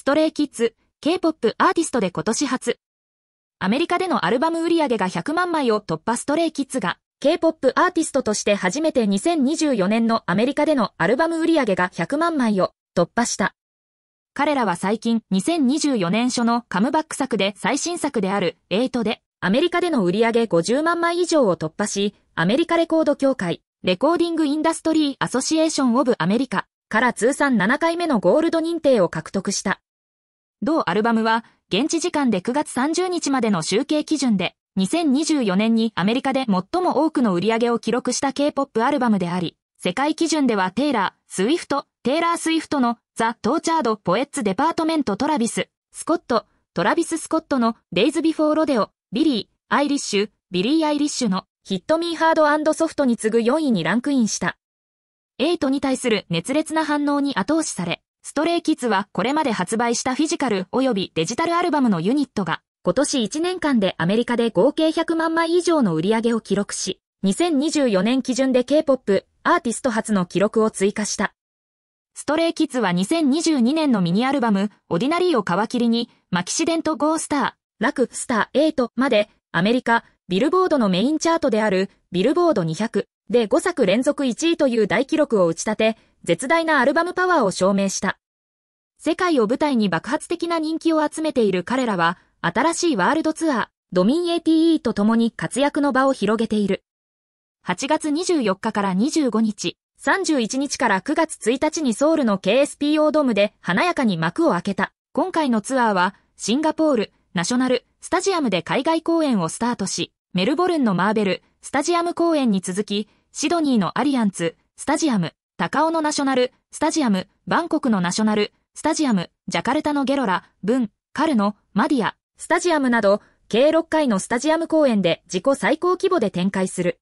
Stray Kids、K-POP アーティストで今年初。アメリカでのアルバム売り上げが100万枚を突破 Stray Kids が、K-POP アーティストとして初めて2024年のアメリカでのアルバム売上が100万枚を突破した。彼らは最近2024年初のカムバック作で最新作である ATE でアメリカでの売上50万枚以上を突破し、アメリカレコード協会、 Recording Industry Association of America から通算7回目のゴールド認定を獲得した。同アルバムは現地時間で9月30日までの集計基準で2024年にアメリカで最も多くの売り上げを記録した K-POP アルバムであり、世界基準ではテイラー、スウィフト、テイラー・スウィフトの The Tortured Poets Department・トラビス、スコット、トラビス・スコットの Days Before Rodeo、ビリー、アイリッシュ、ビリー・アイリッシュの Hit Me Hard Soft に次ぐ4位にランクインした。 ATE に対する熱烈な反応に後押しされ、 Stray Kids はこれまで発売したフィジカル及びデジタルアルバムのユニットが今年1年間でアメリカで合計100万枚以上の売り上げを記録し、2024年基準で K-POP アーティスト初の記録を追加した。ストレイキッズは2022年のミニアルバム、オディナリーを皮切りに、マキシデント・ゴースター、ラク・スター8まで、アメリカ、ビルボードのメインチャートである、ビルボード200で5作連続1位という大記録を打ち立て、絶大なアルバムパワーを証明した。世界を舞台に爆発的な人気を集めている彼らは、新しいワールドツアー、ドミン ATE と共に活躍の場を広げている。8月24日から25日、31日から9月1日にソウルの KSPO ドームで華やかに幕を開けた。今回のツアーは、シンガポール、ナショナル、スタジアムで海外公演をスタートし、メルボルンのマーベル、スタジアム公演に続き、シドニーのアリアンツ、スタジアム、高尾のナショナル、スタジアム、バンコクのナショナル、スタジアム、ジャカルタのゲロラ、ブン、カルノ、マディア、スタジアムなど、計6回のスタジアム公演で自己最高規模で展開する。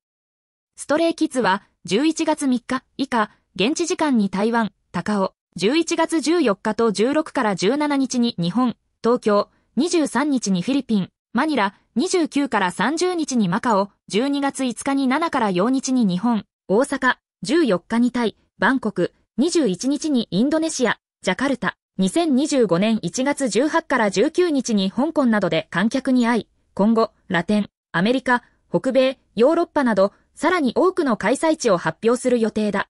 ストレイキッズは11月3日以下、現地時間に台湾、高尾、11月14日と16から17日に日本、東京、23日にフィリピン、マニラ、29から30日にマカオ、12月5日に7から4日に日本、大阪、14日にタイ、バンコク、21日にインドネシア、ジャカルタ、2025年1月18から19日に香港などで観客に会い、今後、ラテン、アメリカ、北米、ヨーロッパなど、さらに多くの開催地を発表する予定だ。